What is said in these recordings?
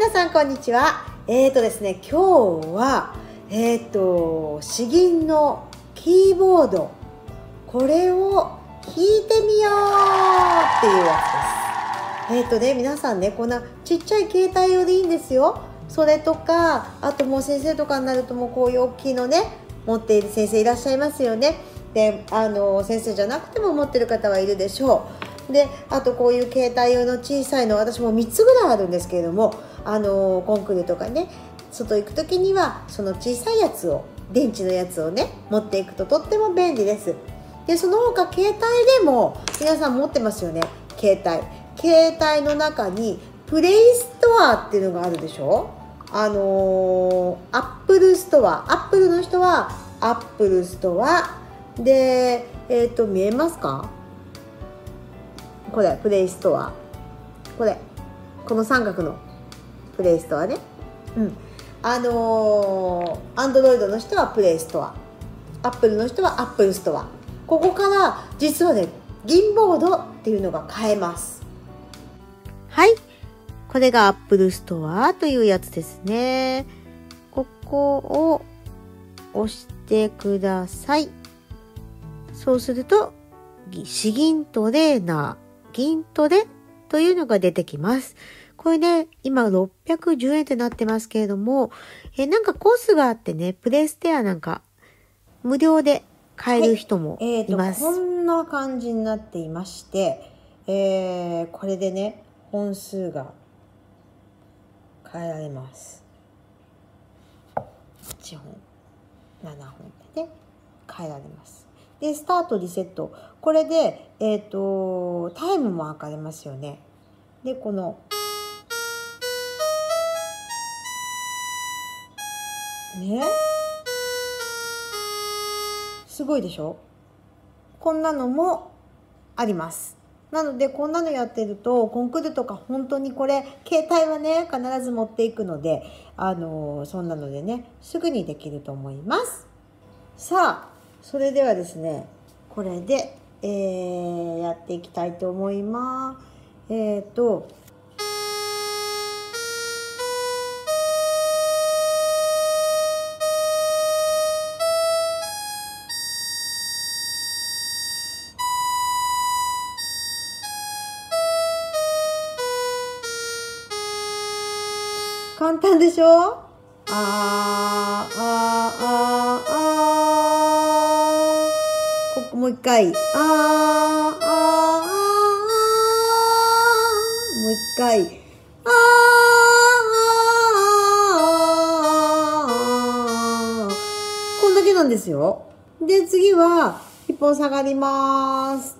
皆さんこんにちは。えーとですね今日はえーと詩吟のキーボード。これを弾いてみようっていうやつです。えーとね皆さんねこんなちっちゃい携帯用でいいんですよ。それとかあともう先生とかになるともうこういう大きいのね持っている先生いらっしゃいますよね。であの先生じゃなくても持ってる方はいるでしょう。であとこういう携帯用の小さいの私も3つぐらいあるんですけれどもあのコンクールとかね外行く時にはその小さいやつを電池のやつをね持っていくととっても便利です。でその他携帯でも皆さん持ってますよね。携帯。携帯の中にプレイストアっていうのがあるでしょ？あのアップルストア。アップルの人はアップルストア。でえっ、ー、と見えますか？これプレイストア。これこの三角の。プレイストアね。うん。あのアンドロイドの人はプレイストア。アップルの人はアップルストア。ここから実はね吟ボードっていうのが買えます。はい。これがアップルストアというやつですね。ここを押してください。そうすると詩吟トレーナー。銀トレというのが出てきます。これね、今610円ってなってますけれども、えなんかコースがあってね、プレステアなんか無料で買える人もいます。はい、えー、こんな感じになっていまして、えー、これでね、本数が変えられます。8本、7本でね、変えられます。で、スタート、リセット。これで、えっ、ー、と、タイムも測れますよね。で、この、ね。すごいでしょ？こんなのもあります。なので、こんなのやってると、コンクールとか本当にこれ、携帯はね、必ず持っていくので、あの、そんなのでね、すぐにできると思います。さあ、それではですねこれで、えー、やっていきたいと思いますえっ、ー、と簡単でしょ？あーあーあー。あーここもう一回。あーあーあー。もう一回。あーあー。こんだけなんですよ。で次は一本下がります。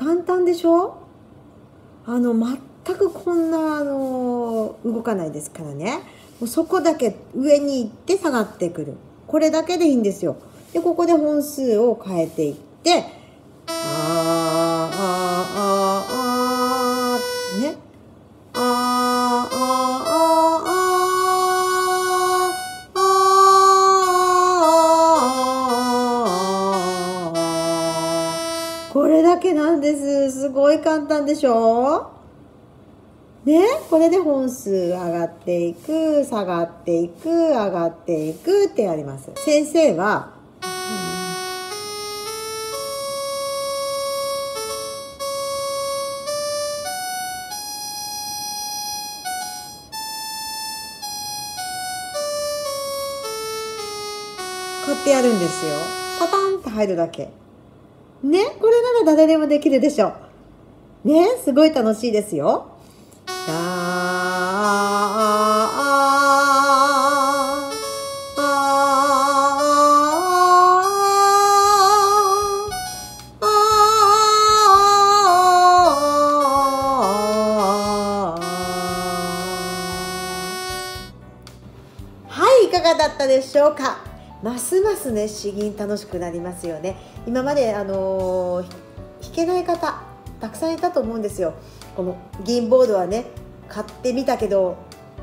簡単でしょ？あの全くこんなあの動かないですからね。もうそこだけ上に行って下がってくる。これだけでいいんですよ。でここで本数を変えていってこれだけなんです。すごい簡単でしょ？ね、これで本数上がっていく、下がっていく、上がっていくってやります。先生は、こうやってやるんですよ。パタンって入るだけ。ね、これなら誰でもできるでしょう。ね、すごい楽しいですよ。はいいかがだったでしょうかますますね詩吟楽しくなりますよね。今まであの、弾けない方たくさんいたと思うんですよ。この銀ボードはね買ってみたけど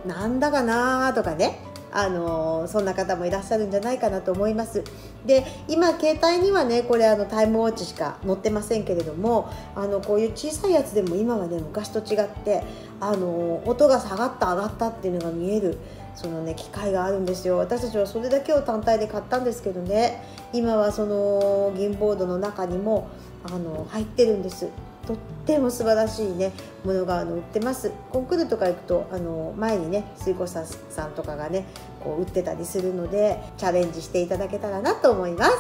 なんだかなとかねあのそんな方もいらっしゃるんじゃないかなと思います。で今携帯にはねこれあのタイムウォッチしか載ってませんけれどもあのこういう小さいやつでも今はね昔と違ってあの音が下がった上がったっていうのが見えるそのね機械があるんですよ。私たちはそれだけを単体で買ったんですけどね。今はその銀ボードの中にもあの入ってるんです。とっても素晴らしいねものがあの売ってます。コンクールとか行くとあの前にね水郷さんとかがねこう売ってたりするのでチャレンジしていただけたらなと思います。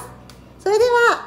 それでは